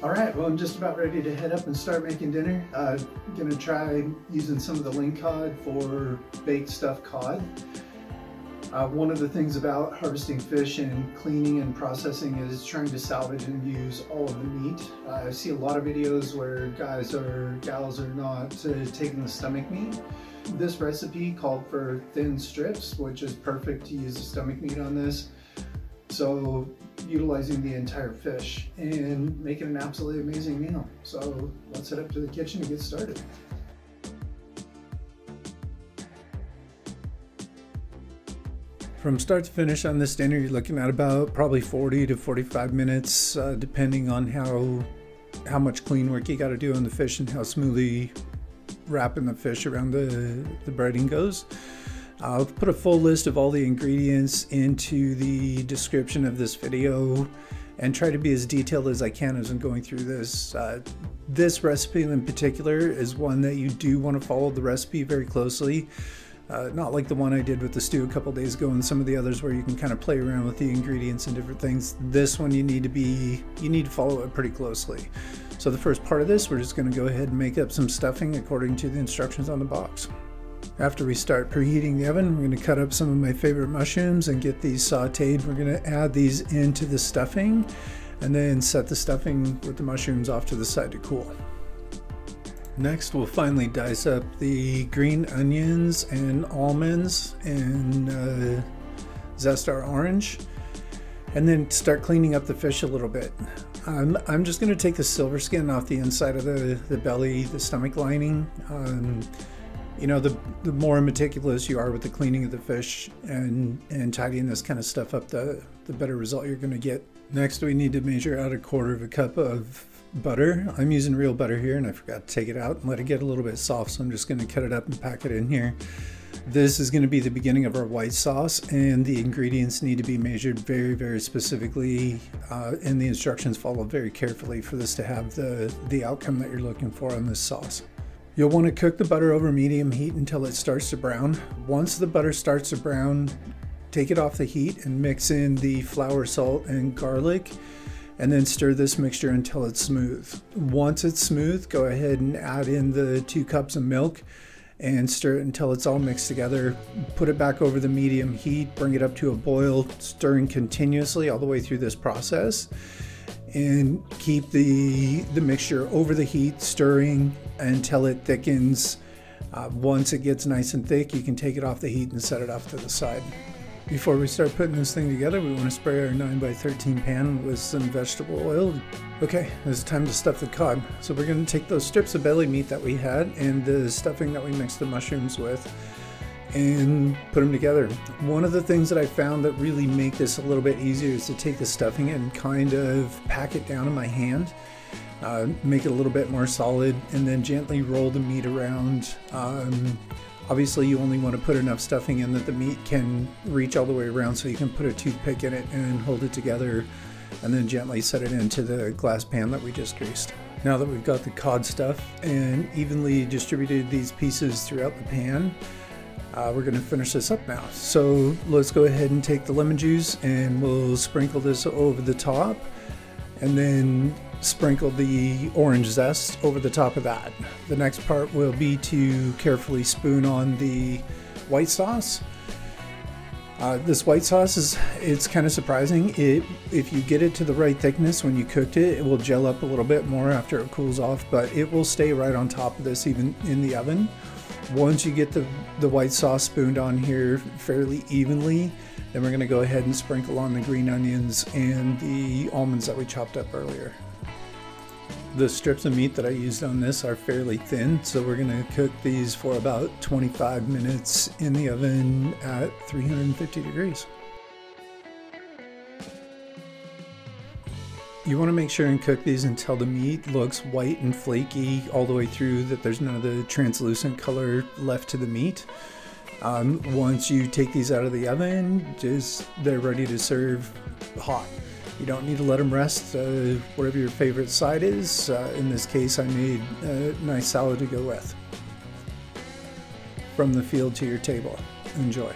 All right, well, I'm just about ready to head up and start making dinner. I'm uh, gonna try using some of the ling cod for baked stuffed cod. Uh, one of the things about harvesting fish and cleaning and processing is trying to salvage and use all of the meat. Uh, I see a lot of videos where guys or gals are not uh, taking the stomach meat. This recipe called for thin strips, which is perfect to use the stomach meat on this. So utilizing the entire fish and making an absolutely amazing meal. So let's head up to the kitchen and get started. From start to finish on this dinner, you're looking at about probably 40 to 45 minutes, uh, depending on how how much clean work you got to do on the fish and how smoothly wrapping the fish around the, the breading goes. I'll put a full list of all the ingredients into the description of this video and try to be as detailed as I can as I'm going through this. Uh, this recipe in particular is one that you do want to follow the recipe very closely. Uh, not like the one I did with the stew a couple days ago and some of the others where you can kind of play around with the ingredients and different things. This one you need to be, you need to follow it pretty closely. So the first part of this, we're just going to go ahead and make up some stuffing according to the instructions on the box. After we start preheating the oven, we're going to cut up some of my favorite mushrooms and get these sauteed. We're going to add these into the stuffing and then set the stuffing with the mushrooms off to the side to cool. Next, we'll finally dice up the green onions and almonds and uh, zest our orange and then start cleaning up the fish a little bit. I'm, I'm just going to take the silver skin off the inside of the, the belly, the stomach lining. Um, you know, the, the more meticulous you are with the cleaning of the fish and, and tidying this kind of stuff up, the, the better result you're going to get. Next, we need to measure out a quarter of a cup of butter. I'm using real butter here and I forgot to take it out and let it get a little bit soft, so I'm just going to cut it up and pack it in here. This is going to be the beginning of our white sauce and the ingredients need to be measured very, very specifically uh, and the instructions followed very carefully for this to have the, the outcome that you're looking for on this sauce. You'll want to cook the butter over medium heat until it starts to brown. Once the butter starts to brown, take it off the heat and mix in the flour, salt, and garlic and then stir this mixture until it's smooth. Once it's smooth, go ahead and add in the two cups of milk and stir it until it's all mixed together. Put it back over the medium heat, bring it up to a boil, stirring continuously all the way through this process. And keep the, the mixture over the heat, stirring until it thickens. Uh, once it gets nice and thick, you can take it off the heat and set it off to the side. Before we start putting this thing together, we want to spray our 9x13 pan with some vegetable oil. Okay, it's time to stuff the cod. So we're going to take those strips of belly meat that we had and the stuffing that we mixed the mushrooms with and put them together. One of the things that I found that really make this a little bit easier is to take the stuffing and kind of pack it down in my hand. Uh, make it a little bit more solid and then gently roll the meat around um, Obviously you only want to put enough stuffing in that the meat can reach all the way around so you can put a toothpick in it and hold it together and then gently set it into the glass pan that we just greased. Now that we've got the cod stuff and evenly distributed these pieces throughout the pan, uh, we're going to finish this up now. So let's go ahead and take the lemon juice and we'll sprinkle this over the top and then sprinkle the orange zest over the top of that. The next part will be to carefully spoon on the white sauce. Uh, this white sauce is it's kind of surprising. It if you get it to the right thickness when you cooked it, it will gel up a little bit more after it cools off, but it will stay right on top of this even in the oven. Once you get the, the white sauce spooned on here fairly evenly, then we're going to go ahead and sprinkle on the green onions and the almonds that we chopped up earlier. The strips of meat that I used on this are fairly thin, so we're going to cook these for about 25 minutes in the oven at 350 degrees. You want to make sure and cook these until the meat looks white and flaky all the way through, that there's none of the translucent color left to the meat. Um, once you take these out of the oven, just they're ready to serve hot. You don't need to let them rest, uh, whatever your favorite side is. Uh, in this case, I made a nice salad to go with. From the field to your table. Enjoy.